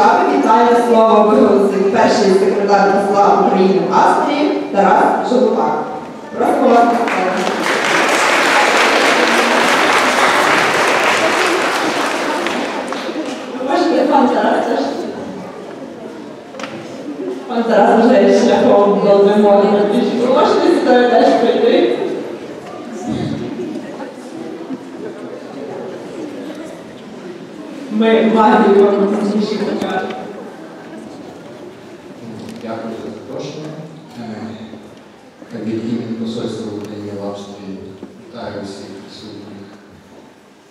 держави вітальне слово виголосив перший секретар посла України в Австрії Тарас Жолубак. Просимо вас. Можете пан Тарас теж? Пан вже шляхом до вимоги. Ви можете сюди теж прийти? Ми магію вам пізніше покажемо. Дякую за запрошення. Е, Від імені Посольства України в Австрії вітаю всіх присутніх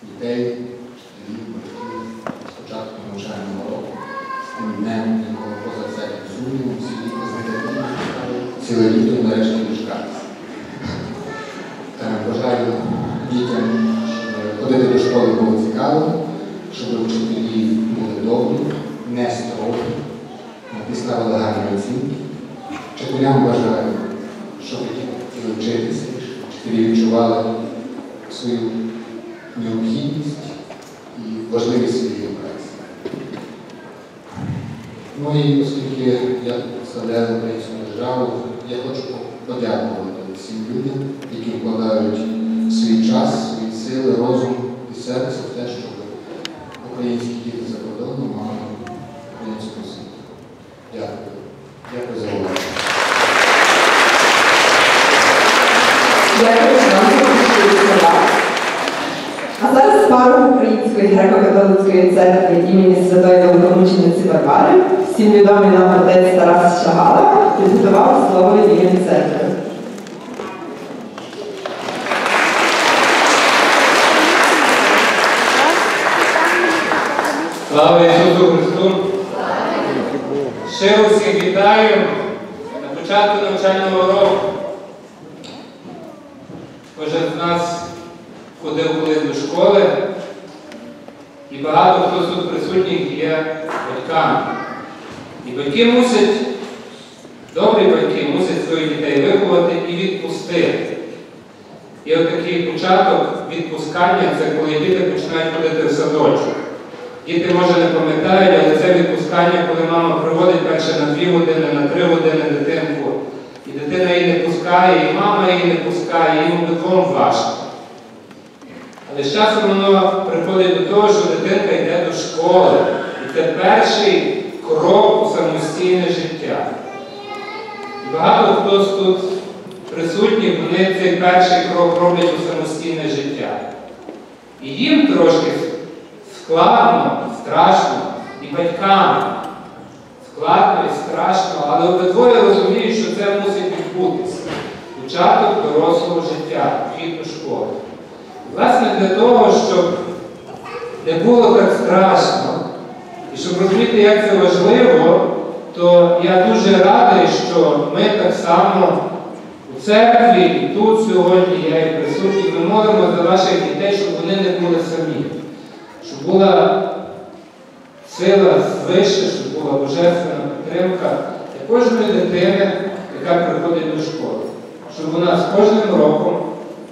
дітей, вчителів, батьків з початку навчального року, з тим днем, якого поза всяким сумнівом, всі діти знайдуть ціле літо нарешті дочекатися. Е, Бажаю дітям, щоб ходити до школи було цікаво, щоб вчителі були добрі, не строї, написали гарні оцінки. Вчителям бажаю, щоб діти хотіли вчитися, щоб вчителі відчували свою необхідність і важливість своєї праці. Ну і оскільки я представляю українську державу, я хочу подякувати всім людям, які вкладають свій час, свої сили, розум і серце в те, щоб українські діти за кордоном мали українську освіту. Дякую. Дякую за увагу. Дякую, що нам запрошують слова. А зараз пару Української греко-католицької церкви імені Святої Великомучениці Варвари, всім відомий нам отець Тарас Шагала, підготував слово від церкви. Слава Ісусу Христу! Ще усіх вітаю на початку навчального року. Кожен з нас ходив колись до школи, і багато хто з тут присутніх є батьками. І батьки мусять, добрі батьки мусять своїх дітей виховати і відпустити. І от такий початок відпускання це коли діти починають ходити в садочок. Діти, може, не пам'ятають, але це відпускання, коли мама приводить перше на дві години, на три години дитинку. І дитина її не пускає, і мама її не пускає, їм обидвом важко. З часом воно приходить до того, що дитинка йде до школи. І це перший крок у самостійне життя. І багато хто з тут присутніх, вони цей перший крок роблять у самостійне життя. І їм трошки складно, страшно, і батькам складно і страшно, але обидвоє розуміють, що це мусить відбутися. Початок дорослого життя, вхід до школи. Власне, для того, щоб не було так страшно, і щоб розуміти, як це важливо, то я дуже радий, що ми так само у церкві і тут сьогодні, я і присутній, ми молимо за ваших дітей, щоб вони не були самі щоб була сила звище, щоб була божественна підтримка для кожної дитини, яка приходить до школи. Щоб вона з кожним роком,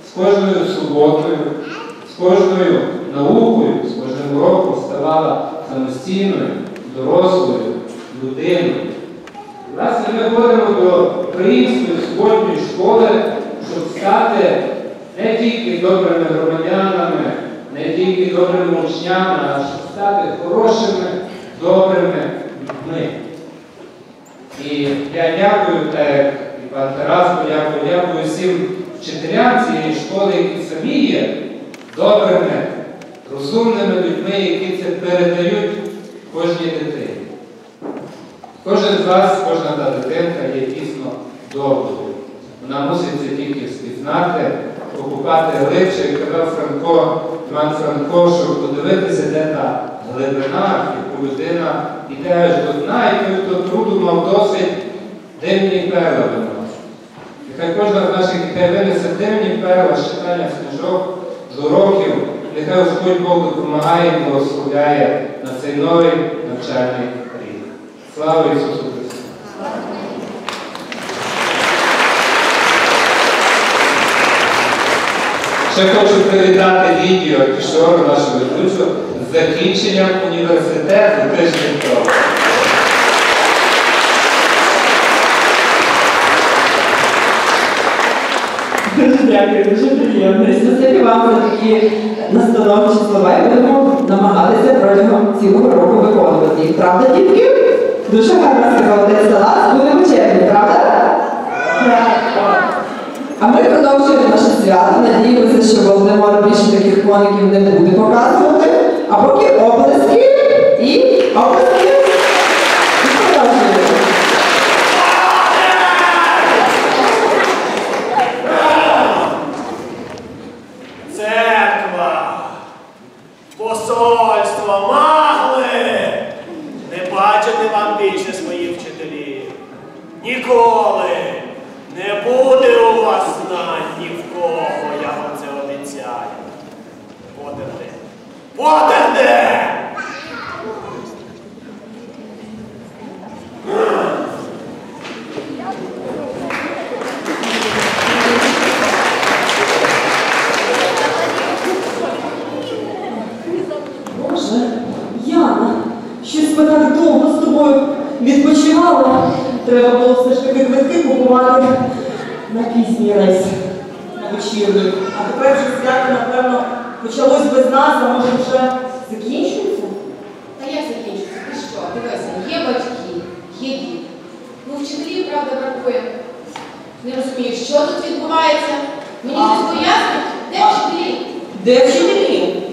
з кожною суботою, кожною наукою, з кожним роком ставала самостійною, дорослою людиною. Власне, ми ходимо до української суботньої школи, щоб стати не тільки добрими громадянами, не тільки добрими учнями, а щоб стати хорошими, добрими людьми. І я дякую, так і пан Тарас, подякую, дякую всім вчителям цієї школи, які самі є добрими, розумними людьми, які це передають кожній дитині. Кожен з вас, кожна та дитинка є дійсно доброю. Вона мусить це тільки спізнати, покупати глибше, як казав Франко, Іван Франко, щоб подивитися, де та глибина, яку людина йде аж до дна, і той, хто труду мав досить дивні перла виносить. Нехай кожна з наших дітей винесе дивні перла з читання книжок, з уроків, нехай Господь Бог допомагає і благословляє на цей новий навчальний рік. Слава Ісусу Христу! Ще хочу привітати Лідію Кішору, нашу ведучу, з закінченням університету тиждень тому. Дякую, дуже приємно. Спасибі вам за такі настановчі слова. І будемо намагатися протягом цілого року виконувати їх. Правда, дітки? Дуже гарно сказав отець Талас. Будемо чемні, правда? А ми продовжуємо наше свято. Надіємося, що Володимир більше таких коників не буде показувати. А поки оплески і оплески. І продовжуємо. Церква, посольство, магли, не бачити вам більше своїх вчителів. Ніколи не буде у вас знань ні в кого, я вам це обіцяю. Потерде. Потерде! Боже, Яна, щось ми так довго з тобою відпочивала. Треба було все ж таки квитки купувати на пізній рейс, на вечірній. А тепер вже свято, напевно, почалось без нас, а може вже закінчується? Та як закінчиться? Ти що? Дивися, є батьки, є діти. Ну, вчителів, правда, бракує. Не розумію, що тут відбувається. Мені хтось пояснить, де вчителі? Де вчителі?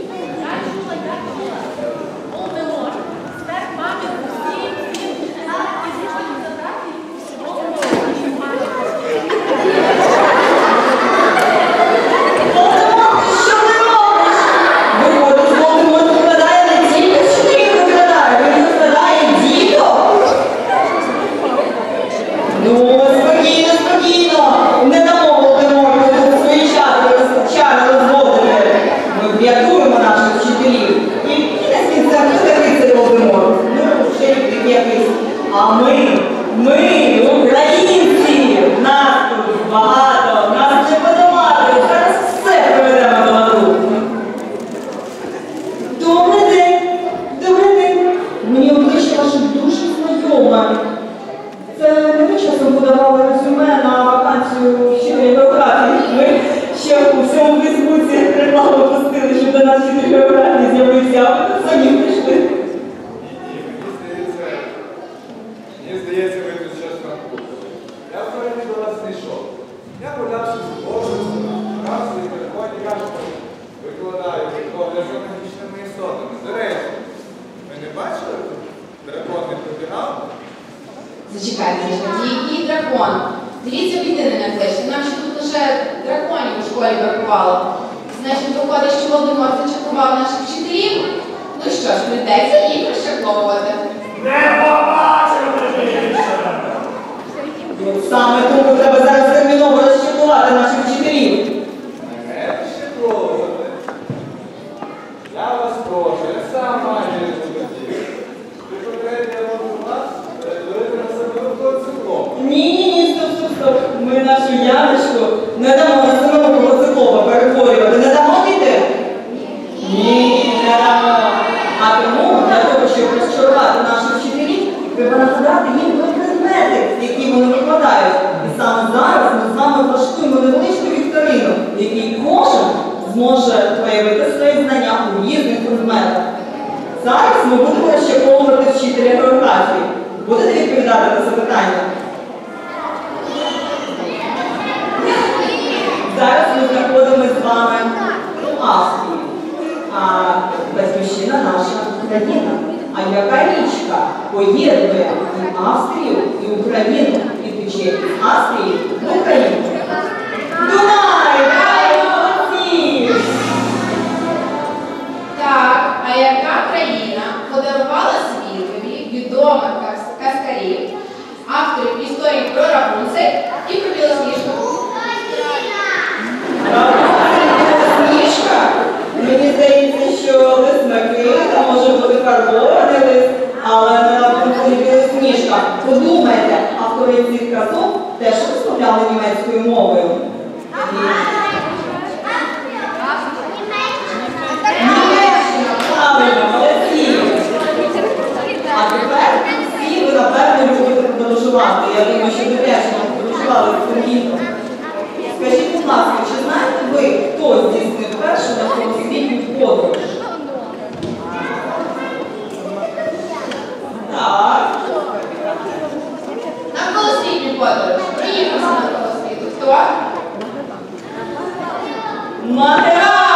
З вами у Австрії. А батьківщина наша Україна. А яка річка поєднує і Австрію, і Україну, і тече із Австрії в Україну? Дунай! Подумайте, автори цих казок теж розмовляли німецькою мовою. Німеччина, правильно! А тепер всі ви, напевно, будете подорожувати. Я думаю, що ви теж подорожували в Україну. Скажіть, будь ласка, чи знаєте ви, хто здійснив першу на світню подорож? Эквадора и Юго-Западного света. Кто? Матера!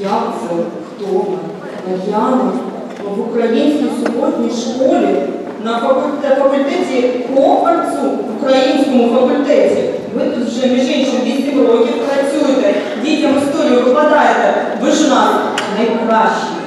як це, хто ми, Яна, в українській суботній школі на факультеті комплексу в українському факультеті. Ви тут вже між іншим 8 років працюєте, дітям історію викладаєте, ви ж у нас найкращі.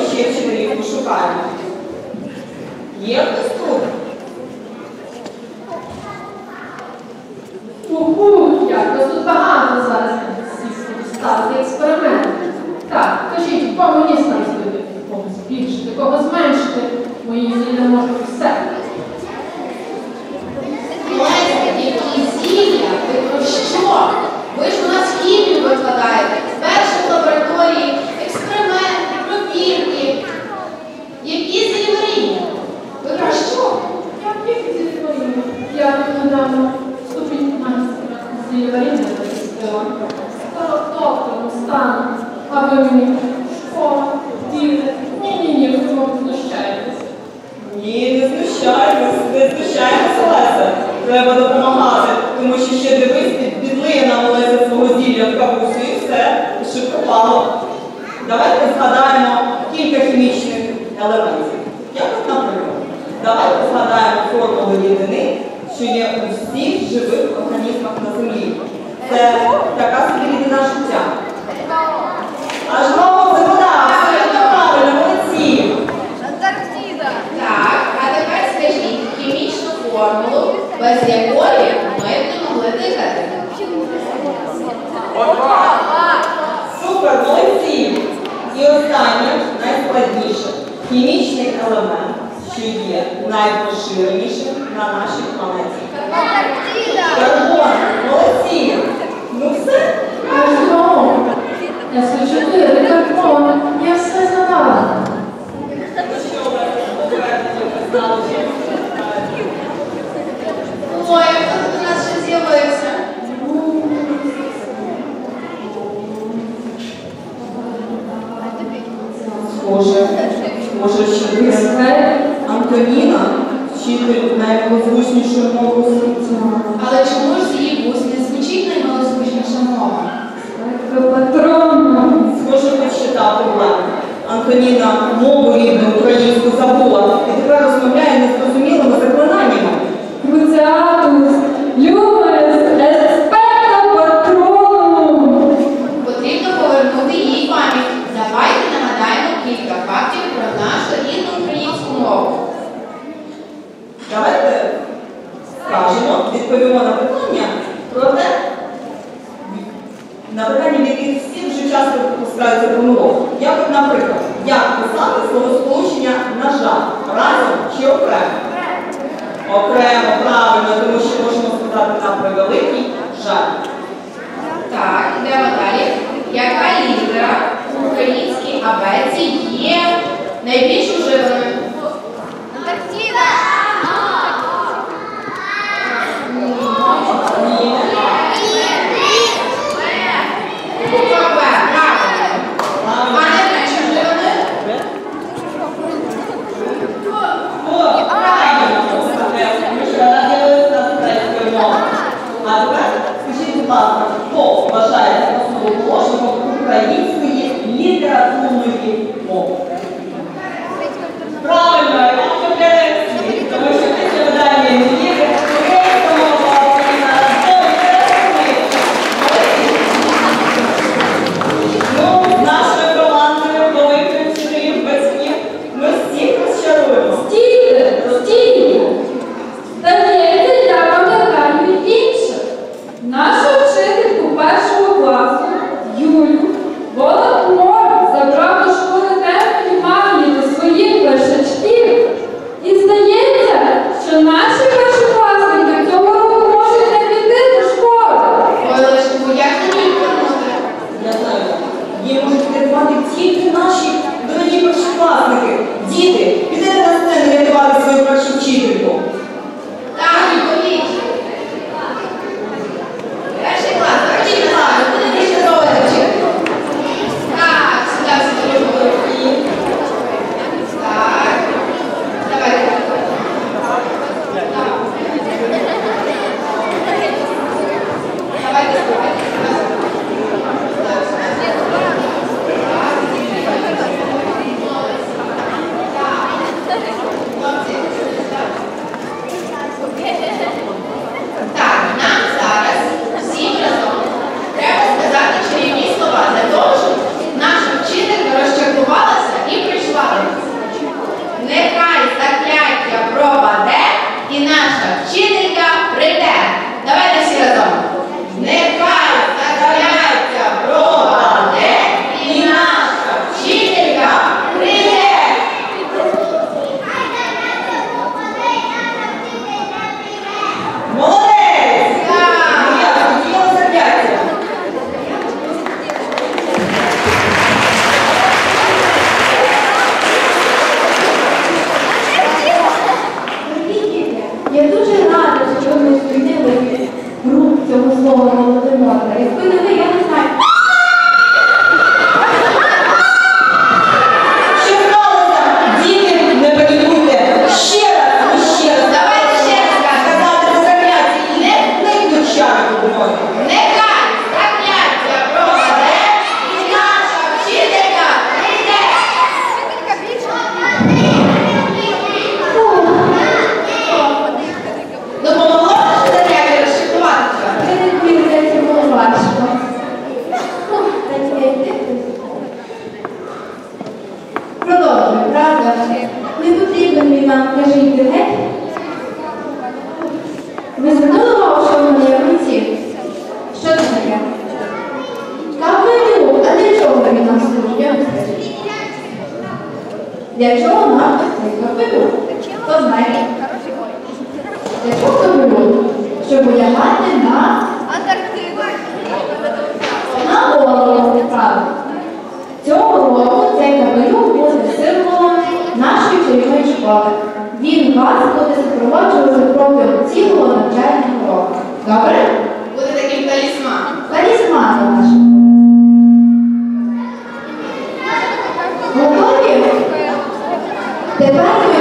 ще вчителів пошукаємо. Є хтось? Fala, qual Одна. Супер, молодці. І останнє, найскладніше. Хімічний елемент, що є найпоширенішим на нашій планеті. Карбон, молодці. Ну все. Карбон. Я. Я все задала. схоже. Може, Швидка Антоніна, вчитель наймалозвучнішої мову. світу. Але чому ж її вуст не звучить наймалозвучніша мова? Патрон. Ну. Зможемо читати мене. Антоніна мову рідну українську забула. окремо, правильно, тому що можемо сказати на превеликий жаль. Так, йдемо далі. Яка літера в українській абеці є найбільш уживаною? Володимира. Depois...